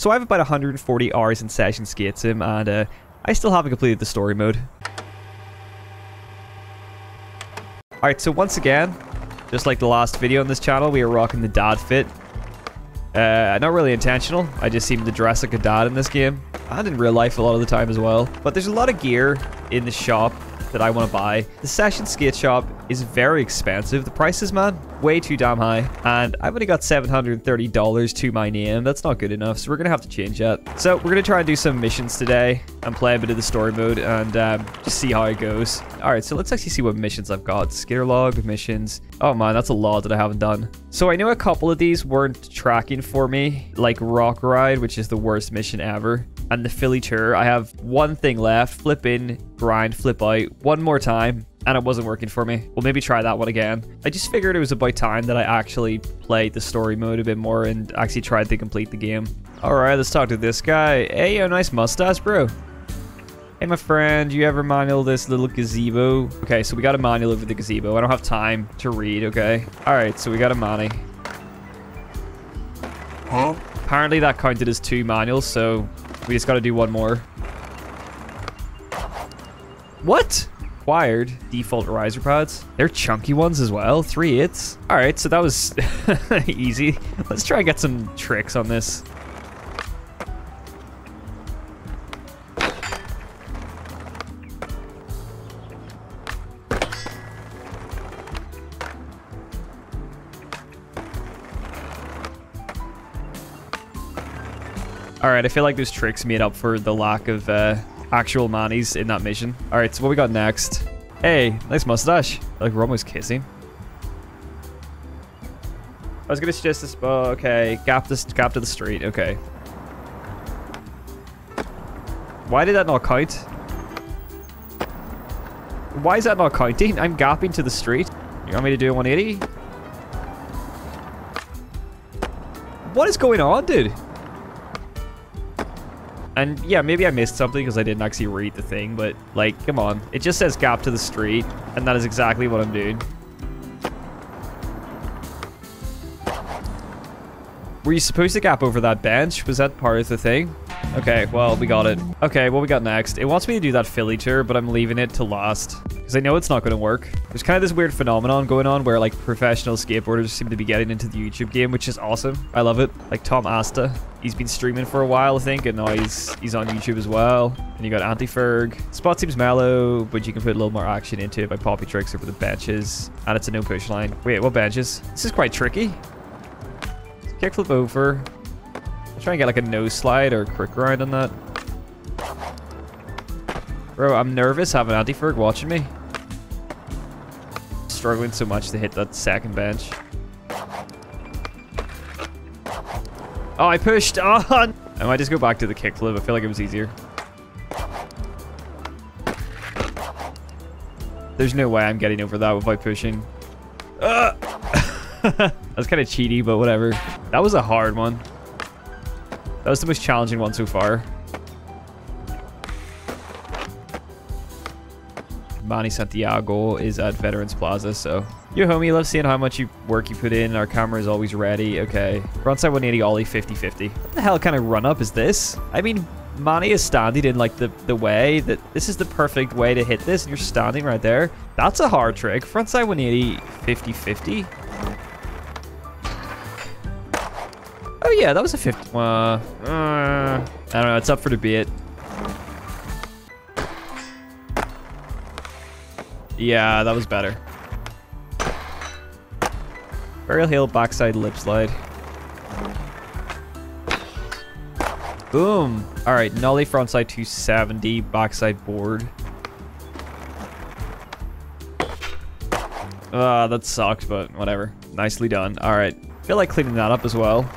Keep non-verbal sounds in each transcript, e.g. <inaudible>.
So I have about 140 hours in Session Skate Sim, and uh, I still haven't completed the story mode. Alright, so once again, just like the last video on this channel, we are rocking the dad fit. Uh, not really intentional. I just seem to dress like a dad in this game. And in real life a lot of the time as well. But there's a lot of gear in the shop that I want to buy. The Session Skate Shop is very expensive. The prices, man, way too damn high. And I've only got $730 to my name. That's not good enough, so we're going to have to change that. So we're going to try and do some missions today and play a bit of the story mode and um, just see how it goes. All right, so let's actually see what missions I've got. Skater log, missions. Oh man, that's a lot that I haven't done. So I know a couple of these weren't tracking for me, like Rock Ride, which is the worst mission ever and the Philly tour. I have one thing left. Flip in, grind, flip out one more time. And it wasn't working for me. We'll maybe try that one again. I just figured it was about time that I actually played the story mode a bit more and actually tried to complete the game. Alright, let's talk to this guy. Hey, yo, nice mustache, bro. Hey, my friend, you ever manual this little gazebo? Okay, so we got a manual over the gazebo. I don't have time to read, okay? Alright, so we got a money. Huh? Apparently that counted as two manuals, so we just got to do one more. What? Acquired default riser pads. They're chunky ones as well. Three hits. All right, so that was <laughs> easy. Let's try and get some tricks on this. Alright, I feel like those tricks made up for the lack of uh, actual manis in that mission. Alright, so what we got next? Hey, nice mustache. Like, we're almost kissing. I was gonna suggest this. Oh, okay, gap this, gap to the street. Okay. Why did that not count? Why is that not counting? I'm gapping to the street. You want me to do a 180? What is going on, dude? And yeah, maybe I missed something because I didn't actually read the thing, but like, come on. It just says gap to the street, and that is exactly what I'm doing. Were you supposed to gap over that bench? Was that part of the thing? Okay, well, we got it. Okay, what we got next? It wants me to do that Philly tour, but I'm leaving it to last. Because I know it's not going to work. There's kind of this weird phenomenon going on where, like, professional skateboarders seem to be getting into the YouTube game, which is awesome. I love it. Like, Tom Asta. He's been streaming for a while, I think, and now he's he's on YouTube as well. And you got Anti-Ferg. Spot seems mellow, but you can put a little more action into it by poppy tricks over the benches. And it's a no-push line. Wait, what benches? This is quite tricky. Kickflip over. Try and get like a nose slide or a quick grind on that. Bro, I'm nervous having Anti-Ferg watching me. Struggling so much to hit that second bench. Oh, I pushed on. I might just go back to the kickflip. I feel like it was easier. There's no way I'm getting over that without pushing. Uh. <laughs> That's kind of cheaty, but whatever. That was a hard one. That was the most challenging one so far. Manny Santiago is at Veterans Plaza, so... Yo, homie, love seeing how much you work you put in. Our camera is always ready. Okay. Frontside 180 ollie 50-50. What the hell kind of run-up is this? I mean, Manny is standing in, like, the, the way that... This is the perfect way to hit this, and you're standing right there. That's a hard trick. Frontside 180 50-50. Oh yeah, that was a 50. Uh, uh, I don't know. It's up for debate. Yeah, that was better. Burial Hill backside lip slide. Boom. All right, Nollie frontside 270, backside board. Ah, uh, that sucked, but whatever. Nicely done. All right. Feel like cleaning that up as well.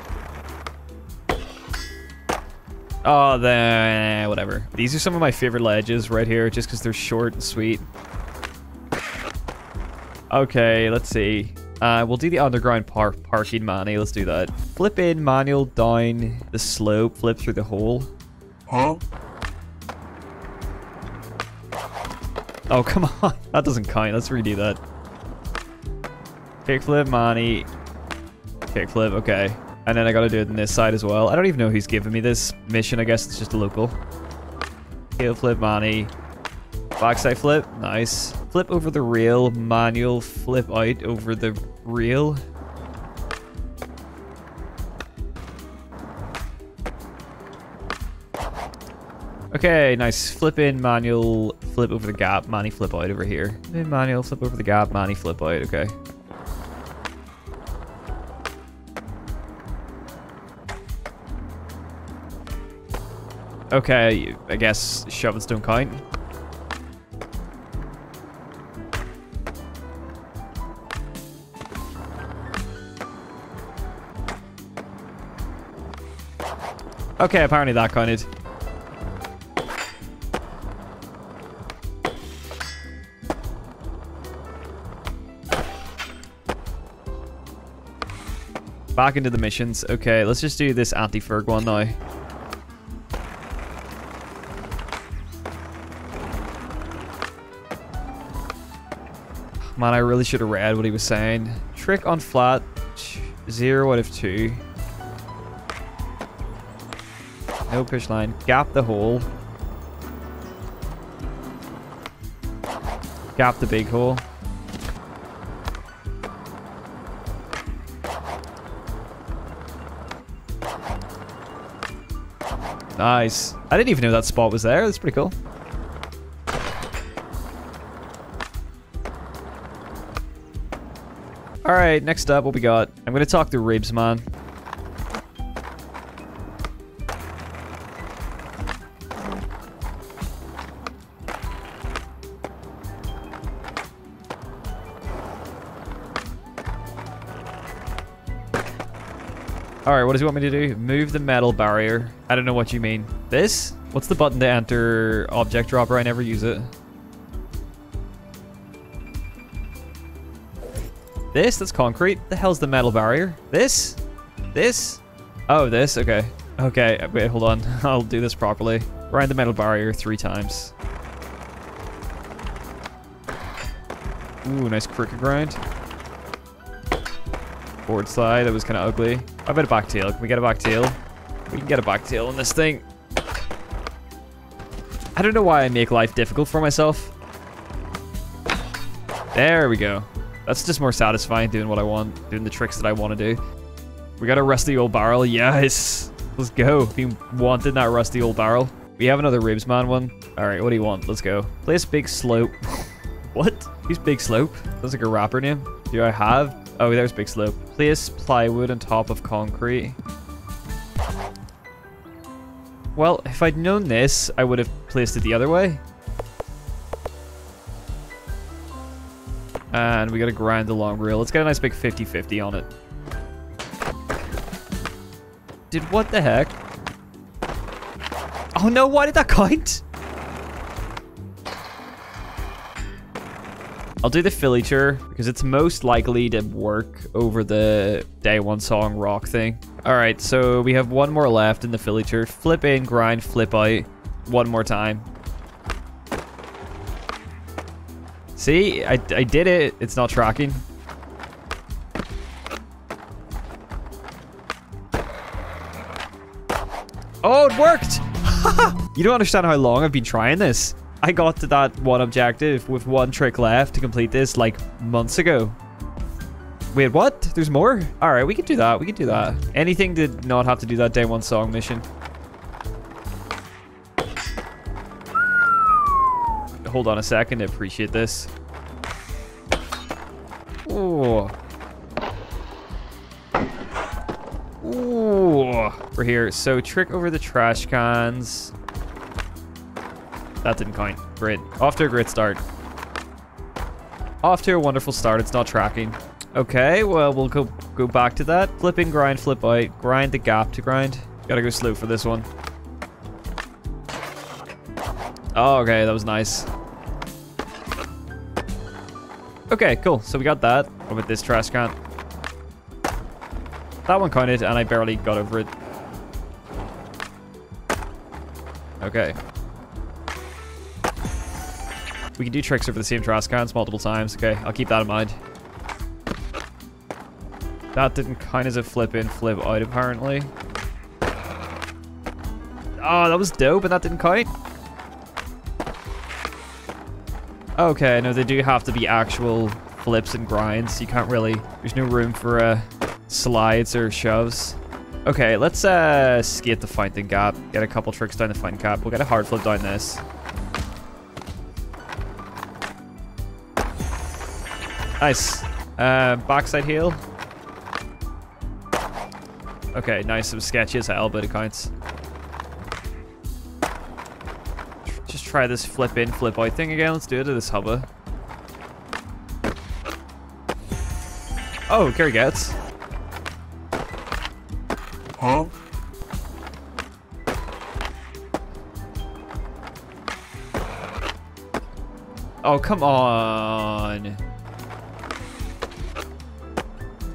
Oh, then whatever. These are some of my favorite ledges right here, just because they're short and sweet. Okay, let's see. Uh, we'll do the underground par parking money. Let's do that. Flip in manual down the slope, flip through the hole. Huh? Oh, come <laughs> on. That doesn't count. Let's redo that. Kickflip, money. Kickflip, okay. And then I gotta do it on this side as well. I don't even know who's giving me this mission. I guess it's just a local. Heel flip, Manny. Backside flip. Nice. Flip over the rail. Manual. Flip out over the rail. Okay, nice. Flip in, manual, flip over the gap, Manny flip out over here. In manual, flip over the gap, Manny flip out, okay. Okay, I guess shovels don't count. Okay, apparently that counted. Back into the missions. Okay, let's just do this anti-Ferg one now. Man, I really should have read what he was saying. Trick on flat. Zero out of two. No push line. Gap the hole. Gap the big hole. Nice. I didn't even know that spot was there. That's pretty cool. Alright, next up, what we got? I'm gonna talk to Ribs, man. Alright, what does he want me to do? Move the metal barrier. I don't know what you mean. This? What's the button to enter object dropper? I never use it. This? That's concrete. The hell's the metal barrier? This? This? Oh, this? Okay. Okay, wait, hold on. <laughs> I'll do this properly. Grind the metal barrier three times. Ooh, nice cricket grind. Forward slide, that was kind of ugly. How about a back tail? Can we get a back tail? We can get a back tail on this thing. I don't know why I make life difficult for myself. There we go. That's just more satisfying doing what I want, doing the tricks that I want to do. We got a rusty old barrel. Yes. Let's go. Been wanted that rusty old barrel. We have another ribs man one. All right, what do you want? Let's go. Place big slope. <laughs> what? Who's big slope? That's like a rapper name. Do I have Oh, there's Big Slope. Place plywood on top of concrete. Well, if I'd known this, I would have placed it the other way. And we got to grind the long rail. Let's get a nice big 50-50 on it. Did what the heck? Oh no, why did that <laughs> count? I'll do the Philly tour because it's most likely to work over the day one song rock thing. All right, so we have one more left in the Philly tour. Flip in, grind, flip out. One more time. See, I, I did it. It's not tracking. Oh, it worked! <laughs> you don't understand how long I've been trying this. I got to that one objective with one trick left to complete this like months ago. Wait, what? There's more? Alright, we can do that. We can do that. Anything to not have to do that day one song mission. Hold on a second to appreciate this. Ooh. Ooh. We're here. So trick over the trash cans. That didn't count. Great. Off to a great start. Off to a wonderful start. It's not tracking. Okay, well, we'll go go back to that. Flipping, grind, flip out. Grind the gap to grind. Gotta go slow for this one. Oh, okay, that was nice. Okay, cool. So we got that. What about this trash can? That one counted, and I barely got over it. Okay. We can do tricks over the same trash multiple times. Okay, I'll keep that in mind. That didn't count as a flip in, flip out, apparently. Oh, that was dope, and that didn't count. Okay, no, they do have to be actual flips and grinds. You can't really... There's no room for uh, slides or shoves. Okay, let's uh, skate the fountain gap. Get a couple tricks down the fountain gap. We'll get a hard flip down this. Nice. Uh, backside heel. Okay, nice. Some sketchy as hell, but it counts. Just try this flip in, flip out thing again. Let's do it to this hubba. Oh, Gary gets. Huh? Oh, come on.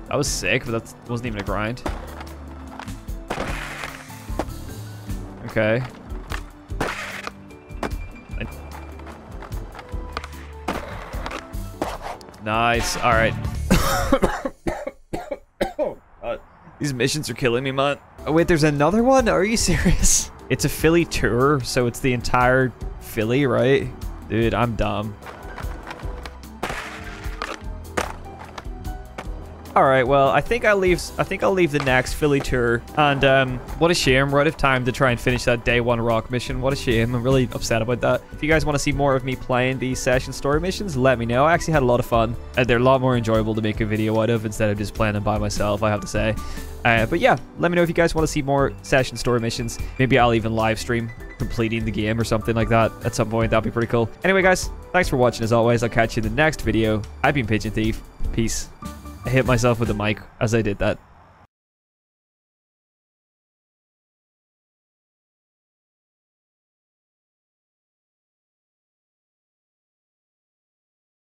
That was sick, but that wasn't even a grind. Okay. Nice. All right. <coughs> uh, these missions are killing me, man. Oh, wait, there's another one? Are you serious? It's a Philly tour, so it's the entire Philly, right? Dude, I'm dumb. All right, well, I think I'll leave. I think I'll leave the next Philly tour. And um, what a shame, we're out of time to try and finish that day one rock mission. What a shame. I'm really upset about that. If you guys want to see more of me playing these session story missions, let me know. I actually had a lot of fun. And they're a lot more enjoyable to make a video out of instead of just playing them by myself. I have to say. Uh, but yeah, let me know if you guys want to see more session story missions. Maybe I'll even live stream completing the game or something like that at some point. That'd be pretty cool. Anyway, guys, thanks for watching as always. I'll catch you in the next video. I've been Pigeon Thief. Peace. Hit myself with the mic as I did that.